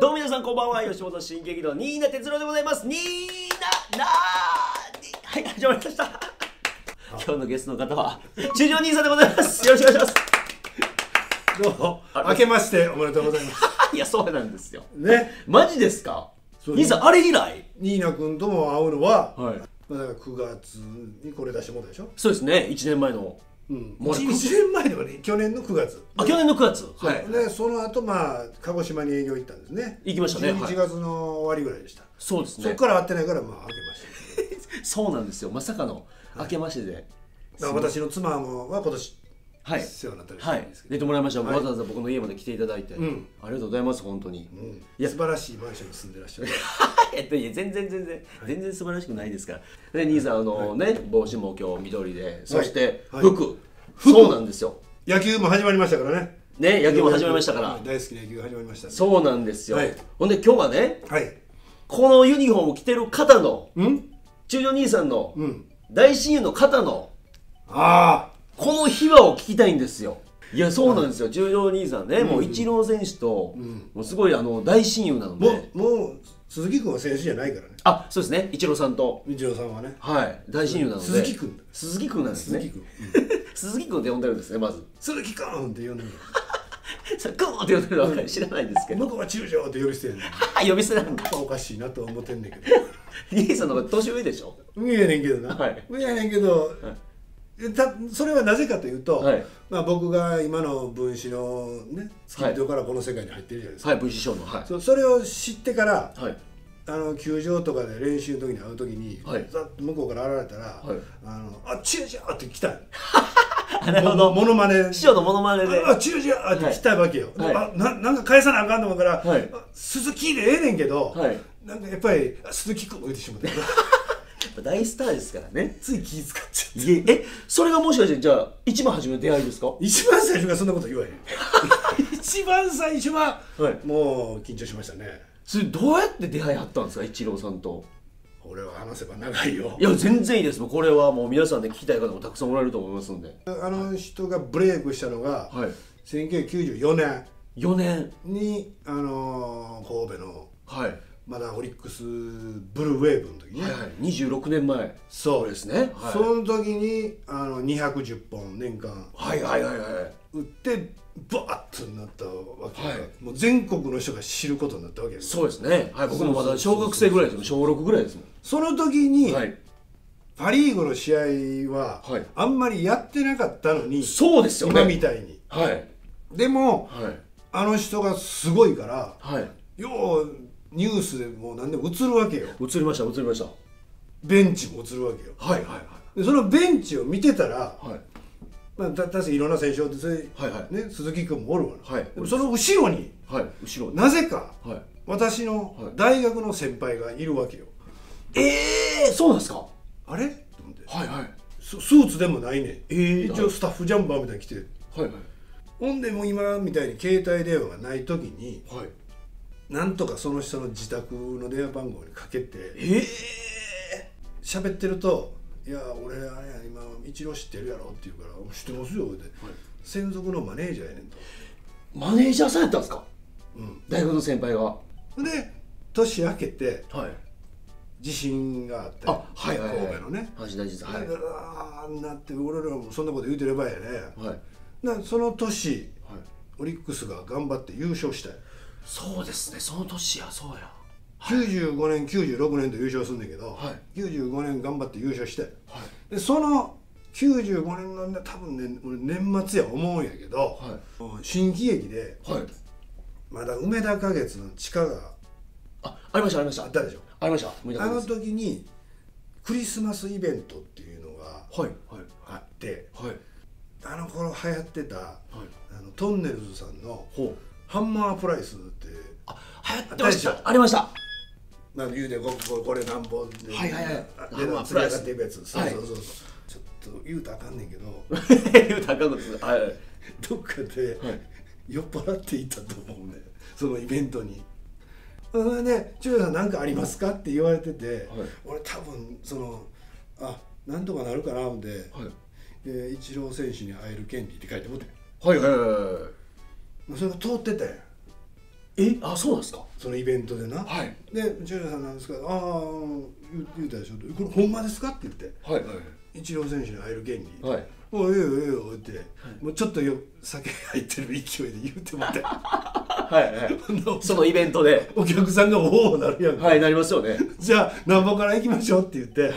どうも皆さんこんばんは。吉本新劇団新名哲郎でございます。新名なはい始まりました。今日のゲストの方は中条兄さんでございます。よろしくお願いします。どうも。明けましておめでとうございます。いやそうなんですよ。ね。マジですか？兄さんあれ以来？ニーナ君とも会うのは、はい。まあ、だから9月にこれ出してもらったでしょ？そうですね。1年前のうんもう 1, 年前ではね去年の9月。あ去年の9月。はい。でその後まあ鹿児島に営業行ったんですね。行きましたね。はい。11月の終わりぐらいでした、そうですね。そこから会ってないからまあ明けまして そうなんですよ。まさかの明けましてで。だから私の妻もは今年はい。世話になったりしはいたんですけど、出てもらいました、はい。わざわざ僕の家まで来ていただいて、うん。ありがとうございます本当に、うん。いや。素晴らしいマンションに住んでらっしゃる えっといや全然全然、全然素晴らしくないですから。で兄さんあの、ね帽子も今日緑でそしてはい。服、そう。なんですよ。野球も始まりましたからね。ね野球も始まりましたから、はい。大好きな野球が始まりました。そうなんですよ、はい。ほんで今日はねはい。このユニフォームを着てる方のうん？中条兄さんのうん。大親友の方のあこの秘話を聞きたいんですよ。いやそうなんですよ、中条兄さんね、もうイチロー選手と、ん。もうすごいあの大親友なのあで。もうもう鈴木君は選手じゃないからね。あそうですね。イチローさんと。道夫さんはね。はい。大親友なので。鈴木君鈴木君なんですね。鈴木君、鈴木君って呼んでるんですねまず。鈴木君って呼んでる それクーって呼んでるのは知らないんですけど。向こうは中将って呼び捨てんねんやあ呼び捨てなんだ。おかしいなとは思ってんねんけ 兄さんの方が年上でしょ？ど上やねんけどな、はい。上やねんけど、たそれはなぜかというと、はい。まあ、僕が今の分子のね付き人からこの世界に入ってるじゃないですか、はい。V 師匠のはい。そそれを知ってからはい。あの球場とかで練習の時に会う時に、はい向こうから現れたら「はい。あのあ中将!」って来た なるほど。ものまね師匠のモノマネで。あ、中将って来たわけよ。はい。あななんか返さなあかんと思うから、はい。あ鈴木でええねんけど、はい。なんかやっぱりあ鈴木君も言ってしまった。大スターですからね。つい気使っちゃって。いええそれがもしかしてじゃあ一番初めの出会いですか？一番最初がそんなこと言わへん。一番最初は、はい。もう緊張しましたね。それどうやって出会いあったんですか？イチローさんと。俺は話せば長いよ。い。や全然いいです。これはもう皆さんで聞きたい方もたくさんおられると思いますんで。あの人がブレイクしたのが、はい。1994年4年。に、あのー神戸のはいまだオリックスブルーウェーブの時に、はいはい。26年前。そうですね。はい。その時にあの210本年間。はいはいはいはい。打ってバーッとなったわけ、はい。もう全国の人が知ることになったわけです。そうですね。はい僕もまだ小学生ぐらいですもん。小6ぐらいですもん。その時に、はい。パ・リーグの試合は、はい。あんまりやってなかったのにそうですよね。今みたいに。はい。でもはい。あの人がすごいからはい。ようニュースでもう何でも映るわけよ。映りました映りました。ベンチも映るわけよ。はいはいでそのベンチを見てたら、はい。はいまあ、た確かにいろんな選手おってそれはい。はいね、鈴木君もおるわな、はい。でもその後ろにはい後ろに。なぜかはい。私のはい。大学の先輩がいるわけよ、ええそうなんですか？あれ？と思ってはいはい。ススーツでもないねん、えー一応スタッフジャンバーみたいに着てはいはい。ほんでもう今みたいに携帯電話がない時にはいなんとかその人の自宅の電話番号にかけてええ喋ってると「いや俺あれや今一郎知ってるやろ」って言うから「知ってますよ」って、専属のマネージャーやねんと。マネージャーさんやったんですか？うん。大学の先輩が。で年明けてはい。地震があってあはいはいはい。神戸のね、阪神大震災はい。であーなって俺らもそんなこと言うてればやね。はい。なその年はい。オリックスが頑張って優勝したよそうですねその年やそうや。95年96年と優勝するんだけど、はい。95年頑張って優勝してはい。でその95年のね多分ね俺年末や思うんやけど、は新喜劇ではい。まだ梅田花月の地下があありましたありました。あったでしょ？ありましたあの時にクリスマスイベントっていうのがはいはい。あってはい。あの頃流行ってたはい。あのトンネルズさんのハンマープライスって。あ流行ってました。ありました。なんか言うてこここれ何本で。はいはいはい。あハンマーでプライス。釣り上がっていくやつ。そうはいそうそう。そうちょっと言うたらあかんねんけど。言うたらあかんことですはいはい。どっかではい。酔っ払っていたと思うね。そのイベントに。それで「中華さん何かありますか?」って言われてて、はい。俺多分そのあなんとかなるかな思って。はい「でイチロー選手に会える権利って書いてもって。はいはいはいはいそれが通ってたやんえあそうなんですか。そのイベントでな、はい。で「内村さんなんですか?」ああ言う言うたでしょ」これほんまですか?」って言って。はいは「イチロー選手に会える権利」いはい。おいええよええよ」って、もうちょっとよ酒入ってる勢いで言うてもって。は いはい。そのイベントで。お客さんが「おお」なるやんか、はいなりますよね。じゃあなんぼから行きましょうって言って、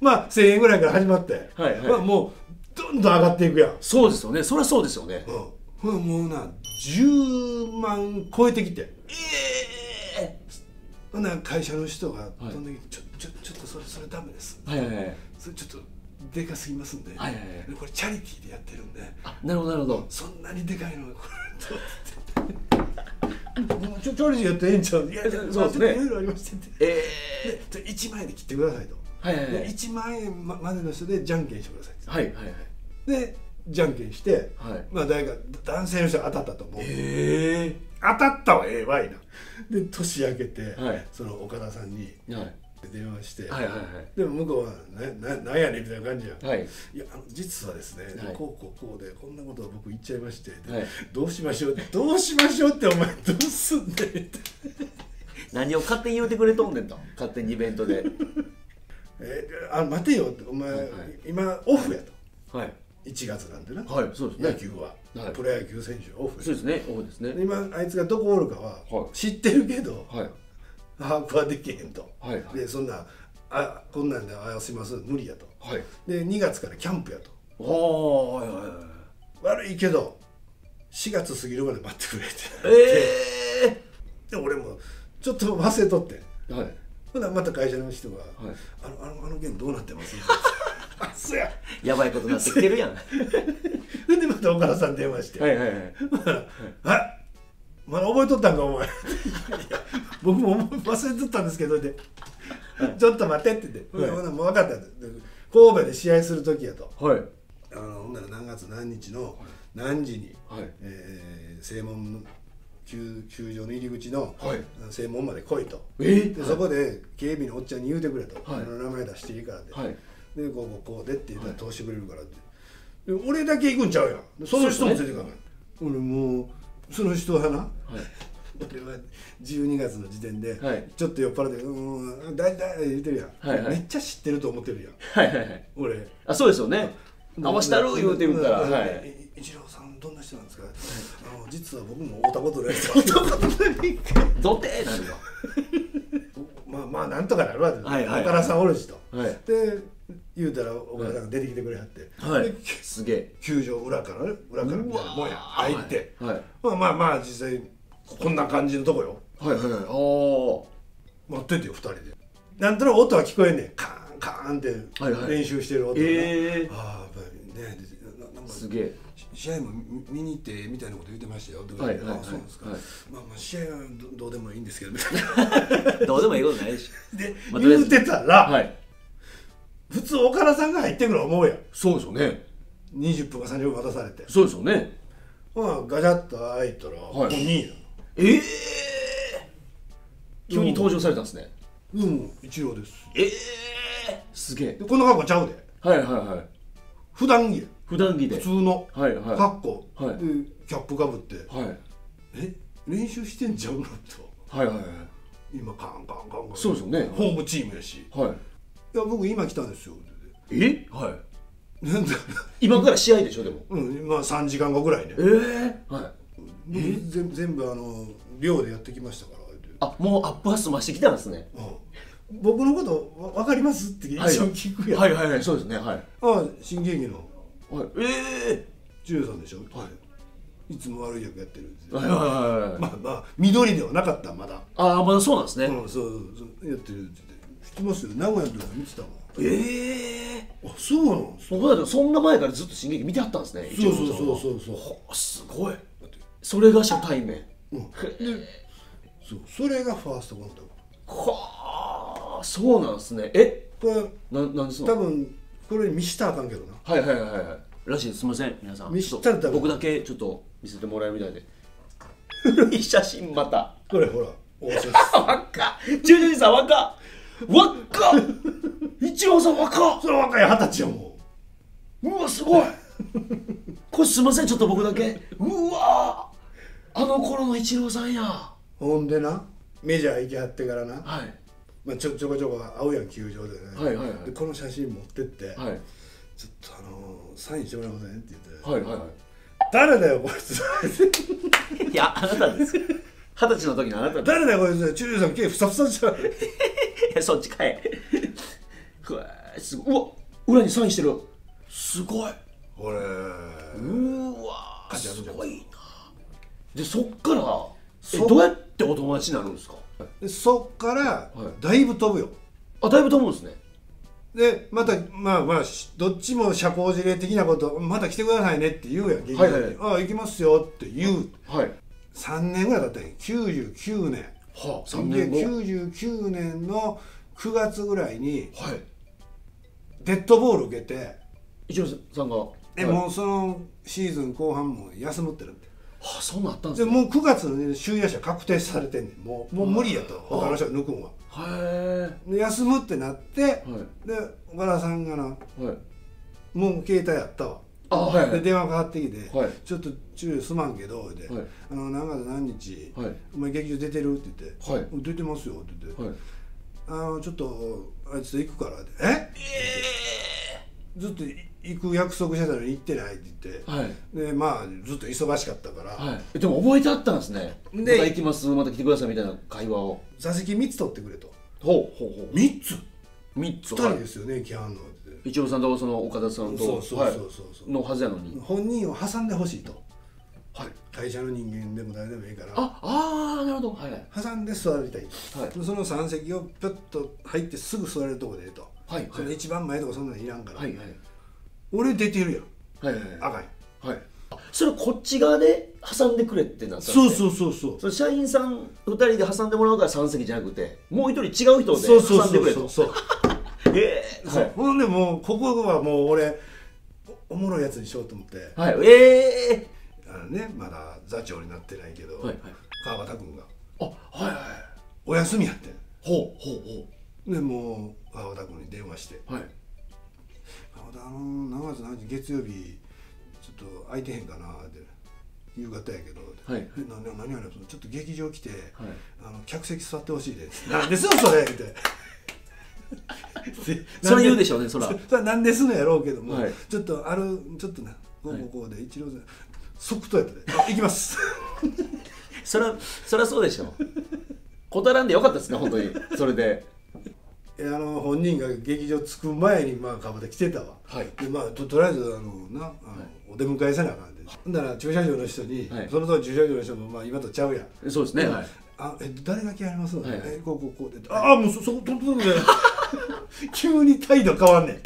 まあ1000円ぐらいから始まって、はいはい。まあ、もうどんどん上がっていくやん、そうですよね。そりゃそうですよね。うんほなもうな10万超えてきて。えほな会社の人が飛んできて、ちょちょちょっとそれそれダメです。はいはいはい。それちょっとでかすぎますんで、はいはいはい。これチャリティーでやってるんで。あなるほどなるほど。そんなにでかいのこれどうってちょチャリティーやってええんちゃう？いやそうですね。いろいろありまして。ってえで1万円で切ってくださいと、はいはいはい。で1万円ままでの人でじゃんけんしてくださいはいはいはい。でじゃんけんして、はい。まあ誰か男性の人が当たったと思う、え。当たったはええわいな。で年明けて、はい。その岡田さんに電話して、はいはいでも向こうはなななんやねんみたいな感じやん、はい。はいいやあの実はですね、はい。こうこうこうでこんなことを僕言っちゃいまして、どうしましょうどうしましょうってお前どうすんねんって、何を勝手に言うてくれとんねんと勝手にイベントで。えーあ待てよってお前、はい。今オフやと。はい1月なんでな、はいそうですね。野球は、はい。プロ野球選手オフそうですねそうですね。今あいつがどこおるかははい。知ってるけど、はい。把握はできへんと、はいはい。でそんなあこんなんで合わせます無理やと。はい。で2月からキャンプやと。おーはいはいはい。悪いけど4月過ぎるまで待ってくれって。えで俺もちょっと忘れとって。えはい。ほなまた会社の人がはい「あのあのあの件どうなってます?」あそうや。やばいことになってきてるやん。はでまた岡田さん電話して「いはいはい。あまだ覚えとったんかお前。僕も忘れとったんですけどで、ちょっと待ってって言って、はい。もう分かった。神戸で試合する時やと。はい。あのほんなら何月何日の何時に、はい。えー正門の球球場の入り口のはい。正門まで来いと、えでそこで警備のおっちゃんに言うてくれと、はい。あの名前出していいからって、はいでこうこうこうでって言ったら通してくれるからって、で俺だけ行くんちゃうやん。でその人も連れていかない、俺もうその人はなはい。俺は12月の時点で、はい。ちょっと酔っ払って「うん大体言ってるやん、はいはい。めっちゃ知ってると思ってるやん。はいはいはい。俺。あそうですよね。合わしたる言うてるからうんはい。い一郎さんどんな人なんですか、あの実は僕も会ったことないです。会ったことない。どてーなるわ。まあまあなんとかなるわけです、はいはい。岡田さんおるしと、はい。で言うたら岡田さんが出てきてくれはって、はい。ですげえ。球場裏からね裏からもんや入って、はいまあまあまあ実際こんな感じのとこよ。はいはいはい。お待っててよ2人で。なんとなく音は聞こえんねん。カーンカーンってはいはい。練習してる音が、ええああやっぱりね。すげえ。試合も見見に行ってみたいなこと言ってましたよとかはいはいはい。あそうですか、はい。まあまあ試合はどどうでもいいんですけど。みたいなどうでもいいことないしで、まあ言うてたら、はい普通岡田さんが入ってくる思うやん。そうですよね。20分か30分渡されて。そうですよね。まあガチャッと開いたら、本人やええ急に登場されたんですね。うん。一郎です。ええすげえ。でこの格好ちゃうで。はいはいはい。普段着や普段着で。普通のはいはい。格好、はい。でキャップかぶって。はい。え？練習してんちゃうのと。はいはいはい。今カンカンカンカン。そうですよね。ホームチームやし。はいいや僕今来たんですよ。え？はい。今から試合でしょでも。うんまあ3時間後ぐらいねええはい。僕全全部あの寮でやってきましたから。あもうアップハス増してきたんですね。うん。僕のことわ分かります？って一応聞くやん、はいはいはいそうですねはい。ああ新喜劇の。はい。ええジュニアさんでしょ、い、つも悪い役やってるはいはいはいはい。まあまあ緑ではなかったまだ、ああまだそうなんですね、うん、そうそうやってるって言って知ってますよ。名古屋の時見てたもん。ええ。あそうなんです僕だとそんな前からずっと進撃見てはったんですね。そうそうそうそうそう。あすごい。それが初対面。うん。でそう。それがファーストコンタクはあそうなんですね。え？トこれななんですの？多分これ見したらあかんけどな。はいはいはいはい。らしいです。すみません。皆さん。見知ったら僕だけちょっと見せてもらえるみたいで。古 い写真また。これほら大瀬あ若っ ジュニさん若っ若っ。一郎さん若っ。それ若い二十歳やもん。うわすごい。これすいませんちょっと僕だけ。うわあの頃のイチローさんや。はほんでなメジャー行きはってからな、い。まあ、ちょちょこちょこ会うやん球場でね、はいはいはい。でこの写真持ってって、はい。ちょっとあのサインしてもらえませんって言って、はいはいは誰だよこいつ。い いやあなたです。二十歳の時のあなた誰だよこいつ。中流さん毛ふさふさじゃん。いやそっちかいふわーすごい。うわ裏にサインしてる。すごい。これうーわすごいな。でそっからどうやってお友達になるんですか？でそっからはい。だいぶ飛ぶよ。あだいぶ飛ぶんですね。でまたまあまあしどっちも社交辞令的なことまた来てくださいねって言うやん劇場に、はいはいああ行きますよって言う。はい。3年ぐらい経ったんや。99年はあ。3年後で99年の9月ぐらいにはい。デッドボール受けて一ノ瀬さんが。で、はい。もうそのシーズン後半も休むってるんではあそんなったんでですもう9月の、ね、終夜者確定されてんねん。もうもう無理やと他の人が抜くんは。へで休むってなって、はい。で岡田さんがなえはい。もう携帯やったわあはい。はいで電話かかってきて、はい。ちょっと注意すまんけど」で、はい。あの何月何日、はい。お前劇場出てる?」って言って「はい出てますよ」って言って、はいあのちょっとあいつと行くから」って「え？ずっと行く約束してたのに行ってない」って言って、はい。でまあずっと忙しかったから、はい。でも覚えてあったんですね。でまた行きますまた来てくださいみたいな会話を。座席3つ取ってくれと。ほうほうほう。3つ？3つ2人ですよね来はんのって一郎さんとその岡田さんとそうそうはいそうそう。そうのはずやのに。本人を挟んでほしいと。はい。会社の人間でも誰でもいいから。ああーなるほど。はい。はい。挟んで座りたいと、はい。その3席をぴょっと入ってすぐ座れるとこでええと、はい。その一番前とかそんなんいらんから、はい。はい。俺出てるやん。はい。はい。赤い。はい。あそれこっち側で挟んでくれってなったそうそうそうそう。それ社員さん2人で挟んでもらうから3席じゃなくてもう一人違う人でそうそうそ挟んでくれと。うそうそうええそう。ほんでもうここはもう俺おおもろいやつにしようと思って。はい、はい、ええあのねまだ座長になってないけど、はいはい。川端君が。あはいはい。お休みやってん。ほうほうほでもう川端君に電話して。うはい「川端あの何月何日月曜日ちょっと空いてへんかな」って。夕方やけど「はい。何やねんちょっと劇場来て、はい。あの客席座ってほしいです」なんですのそれ」って。それ言うでしょうねそら。そ それはなんですのやろうけども、はい。ちょっとあるちょっとなこはい。うこうで一郎さん即答やったであ行きます。そらそらそうでしょ断らんでよかったですね本当に。それで。えあの本人が劇場着く前にまあ川端来てたわ。はい。でまあととりあえずあのなあの、お出迎えせなあかんで。ほんなら駐車場の人に、はい。その当時駐車場の人もまあ今とちゃうやん。そうですねはい。あえ誰が来はりますの、はいえこうこうこうでああもうそそことんとんで 急に態度変わんねん。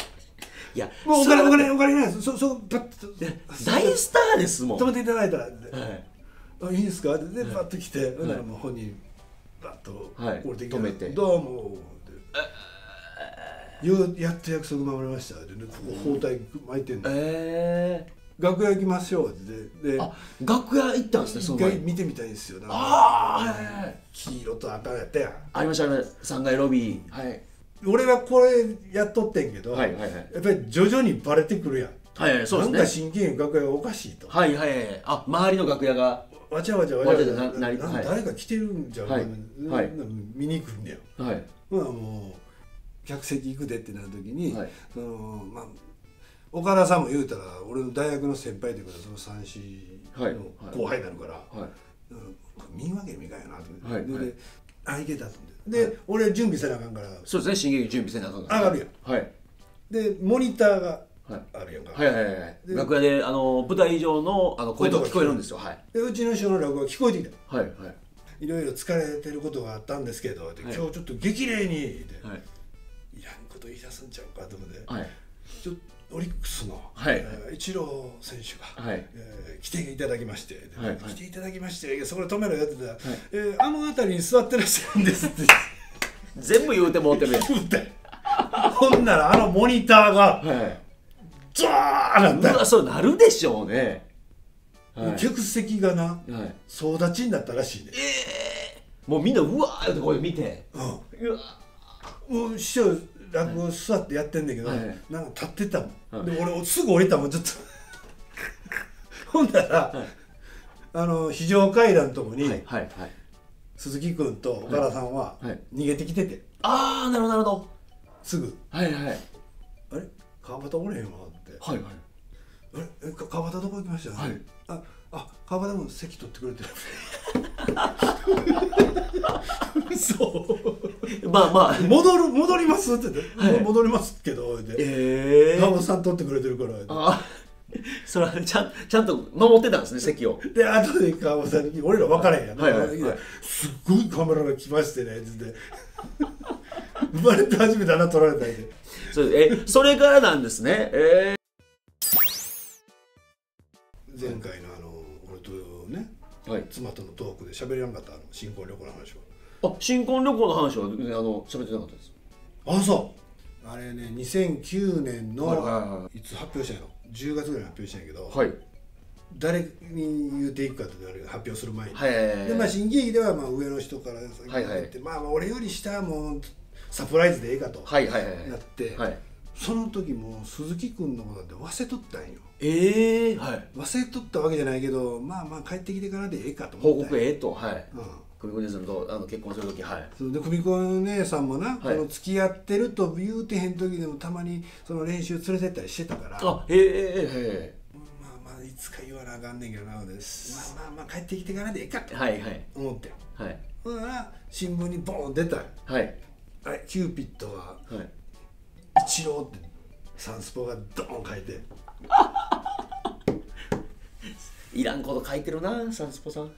いやもうお金お金お金ないです。そそパッと大スターですもん。止めていただいたらはい。あいいですか？ででパッと来て、ほんならもう本人バッとはい降りてきて、止めて。どうも」って。ようやっと約束守りました」で、ね、ここ包帯巻いてんの、ええ楽屋行きましょう」って。であ楽屋行ったんですねそ一の前。見てみたいんですよ。なんかああはいはいはい。黄色と赤やったやん。ありましたありました3階ロビー。はい俺はこれやっとってんけど、はいはいはい。やっぱり徐々にバレてくるやん。はいはいそうなんかですね真剣楽屋がおかしいと。はいはいはいあ周りの楽屋が。わちゃわちゃわちゃわちゃななりなんはい。誰か来てるんじゃん、はい。うんはい見に来るんだよ。はい。まあもう客席行くでってなる時に、はい。そのまあ岡田さんも言うたら俺の大学の先輩というかその三子はい。の後輩になるから、はい。うん見んわけにもいかんよなと思って、ではい。はい。であいけたと思で、俺準備せなあかんから。そうですね。新劇準備せなあかんから。上がるやん。はい。でモニターがはい。あるやんか、はいはいはいはい。で楽屋であの舞台上のあの声とか聞こえる。んですよ。はい。でうちの人の落語が聞こえてきた。はいはい。いろいろ疲れてることがあったんですけど、ではい。今日ちょっと激励にはい。い、らんこと言い出すんちゃうかと思って、はい。ちょっとオリックスの、はい。えーイチロー選手が、はい。えー来ていただきまして、ではい。来ていただきましてそこで止めろよって言ったら、い。えーあの辺りに座ってらっしゃるんですって。全部言うてもうてるやん。ほんならあのモニターがはい。ザーなった。ようわそうなるでしょうね。はい。客席がなはい。総立ちになったらしいね、もうみんなうわーってこれ見て。ううわん、もう師匠落語座ってやってんだけど、はい。なんか立ってたもん、はい。で俺すぐ降りたもんちょっと。ほんだら、はい。あの非常階段のとこに、はいはいはい。鈴木君と岡田さんははい逃げてきてて。ああなるほどなるほど。すぐ。はいはい「あれ？川端おれへんわ」って。はいはい「あれ？川端どこ行きました?」はい。ああ川端も席取ってくれてる そうまあまあ。戻る戻りますって。言って、はい。戻りますけどって。ええ川端さん取ってくれてるから。ってあ。それはちゃんちゃんと守ってたんですね席を。で後で川端さんに俺ら分からへんやん、はいはいはい。すっごいカメラが来ましてねって言って。生まれて初めて穴取られたんで。それえそれからなんですね。え前回のあの俺とねえはい。妻とのトークで喋れなかったあの新婚旅行の話あ新婚旅行の話はあの喋ってなかったです。をあそう。あれね2009年の、はいはいはいつ発表したんやろ？10月ぐらいに発表したんやけど、はい。誰に言うていくかってあれ発表する前に、はいでまあ新喜劇ではまあ上の人から先にはいはい。言って、まあまあ俺より下はもうサプライズでええかとはいはいはい。なって、はいその時も鈴木君のことなんて忘れとったんよ。ええはい。忘れとったわけじゃないけどまあまあ帰ってきてからでええかと思報ったんよ告ええと。はい。うん。久美子姉さんとあの結婚する時はい。そう。で久美子姉さんもな、はい。この付き合ってると言うてへん時でもたまにその練習連れてったりしてたから。あええええ。まあまあいつか言わなあかんねんけどなので。まあまあまあ帰ってきてからでええかとはいはい思って。はいほんなら新聞にボーン出たはい。あれキューピッドははい一郎ってサンスポがドーン書いて。いらんこと書いてるなサンスポさん。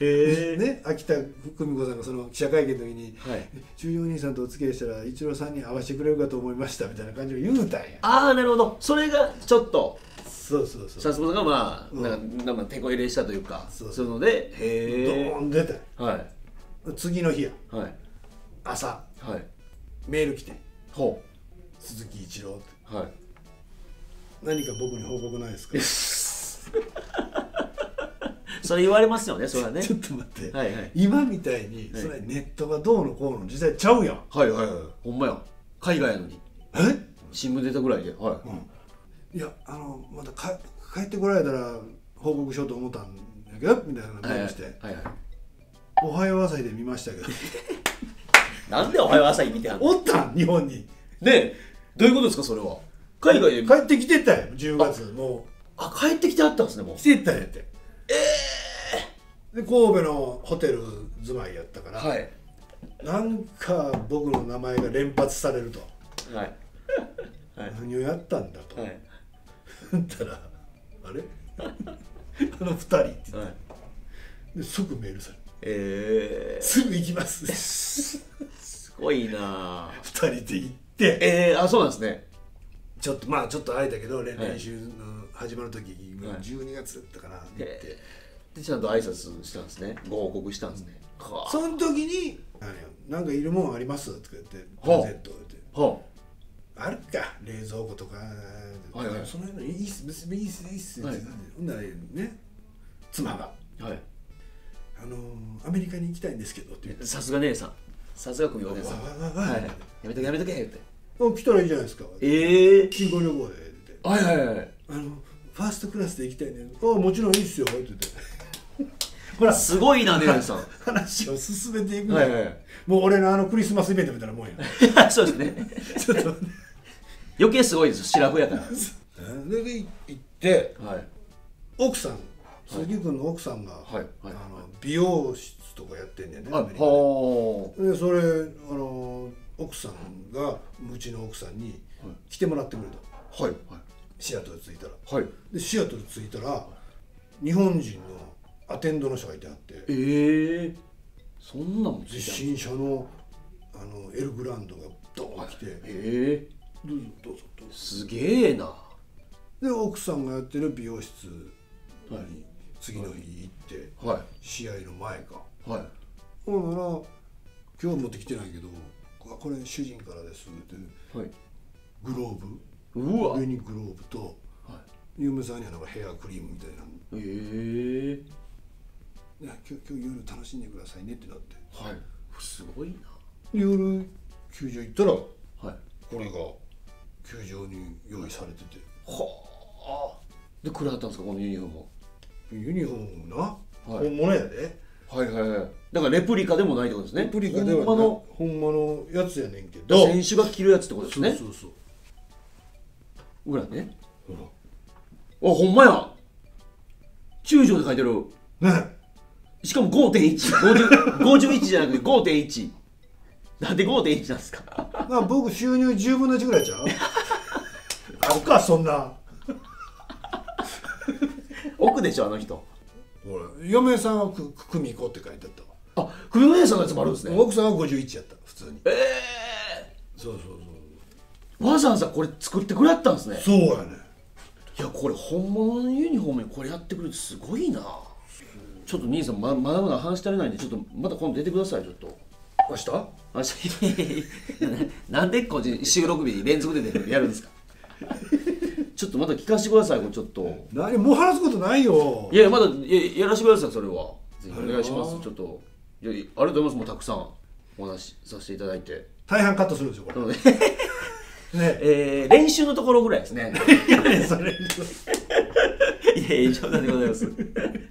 え えね秋田久美子さんがその記者会見の時にはい。中条兄さんとお付き合いしたら一郎さんに会わせてくれるかと思いましたみたいな感じを言うたんや。ああなるほど。それがちょっとそうそうそう。サンスポさんがまあ、うん。なんかなんか手こ入れしたというかそうそう。のでドへー。ン出た。はい。や次の日や。はい。朝。はいメール来てほ「鈴木一郎」って。うはい。何か僕に報告ないですか？それ言われますよねそれはね。ちょっと待って、はいはい。今みたいにはい。それネットがどうのこうの時代ちゃうやん。はいはいはい。ほんまや。海外やのに。え、新聞出たぐらいで。はい、うん、いやあのまたか帰ってこられたら報告しようと思ったんだけどみたいなメはいはい。ールしてはいはい「おはよう朝日で見ましたけど なんでおはよう朝日見てはんの？おったん日本に。ねえ。どういうことですかそれは？海外で帰ってきてたよ10月もあ帰ってきてあったんですねもう。う来てたんやって。ええ。で神戸のホテル住まいやったから、はい。なんか僕の名前が連発されると。はい。はい。何をやったんだと、はい。たらあれ？あの二人って言っはい。てで即メールされえすぐ行きます。ー、すごいな。あ二人で行って。えー、あそうなんですね。ちょっとまあちょっと会えたけど練習の始まる時、はい。12月だったかなって言って、えー、でちゃんと挨拶したんですね。ご報告したんですね。はあその時に「何やなんかいるもんあります?」とか言って「プはあレゼント」って。は「あるか冷蔵庫とか、はいはい。その辺のいいっす別にいいっすいいっす」はい。ほんならね。妻が。あはい「あのーアメリカに行きたいんですけど」って言って。さすが姉さんさすが組お姉さんわわわわはい。やめとけやめとけ言って「あ来たらいいじゃないですか」ええ新婚旅行で」って。ー、はいはいはい。あのファーストクラスで行きたいねあもちろんいいっすよって言って。ほらすごいな姉さん。話を進めていくのはいはいもう俺のあのクリスマスイベントみたいなもんや。そうですね。ちょっと余計すごいですシラフやから。でで行ってはい。奥さん鈴木君の奥さんが、はいはい。あの美容室とかやってんねんねはいでそれあの奥さんがうちの奥さんに来てもらってくれたうはいはい。シアトル着いたら。はい。でシアトル着いたら日本人のアテンドの人がいてあって。ええそんなんもついて新車のあのエルグランドがドーン来て。ええ「どうぞどうぞどうぞ。すげえな」で奥さんがやってる美容室にはい。次の日行っては試合の前か。いはい。ほんなら「今日持ってきてないけどあこれ主人からです」って。はい。グローブ。うわ。上にグローブとは嫁さんにはなんかヘアクリームみたいなの。いえ。今日今日夜楽しんでくださいねってなって。はい。すごいな。夜球場行ったらこはい。れが球場に用意されてて。はあ。でくれはったんですか？このユニフォームユニフォームな、はい。本物やではいはいはい。だからレプリカでもないってことですね。レプリカではほんまのほんまのやつやねんけど。選手が着るやつってことですね。そうそうそう。裏ね。ほあほんまや。中条で書いてる。らね。しかも5.1 51じゃなくて5.1なんで5.1なんですか？まあ僕収入10分の1ぐらいちゃう？あるかそんな。奥でしょあの人嫁さんはくく組子って書いてあったわ。あ久美姉さんのやつもあるんですね。奥さんは51やった普通に。えそうそうえわざわざこれ作ってくれたんですね。そうそうやね。いやこれ本物のユニフォームにこれやってくれるってすごいな。ちょっと兄さんままだまだ話し足りないんでちょっとまた今度出てくださいちょっと。明日？あし なんでこっち収録日連続で出てやるんですか？ちょっとまた聞かせてくださいこれちょっと。何もう話すことないよ。いやまだややらせてくださいそれは。ぜひお願いしますちょっと。いやありがとうございますもうたくさんお話しさせていただいて。大半カットするんですよこなので、れね。えー、練習のところぐらいですね。それいやいや冗談でございます。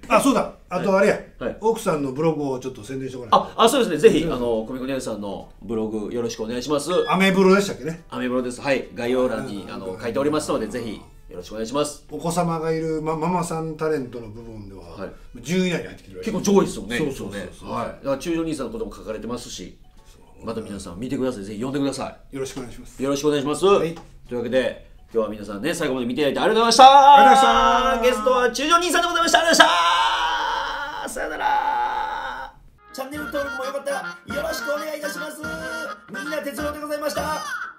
あそうだ。あとあれや、はい。奥さんのブログをちょっと宣伝してもらああそうですね。ぜひあのコミコ姉さんのブログよろしくお願いします。アメブロでしたっけね？アメブロです。はい。概要欄にあの書いておりますのでぜひよろしくお願いします。お子様がいる、ま、ママさんタレントの部分では、はい。10位以内に入ってきてるらしい。結構上位ですよね。そうそうそうそう。ね。はい。だから中条兄さんのことも書かれてますしまた皆さん見てください。ぜひ読んでくださよろしくお願いします。いよろしくお願いします、い。というわけで今日は皆さんね最後まで見ていただいてありがとうございました。ありがとうございました。ゲストは中条兄さんでございました。ありがとうございましたさよなら。チャンネル登録もよかったらよろしくお願いいたします。みんな哲郎でございました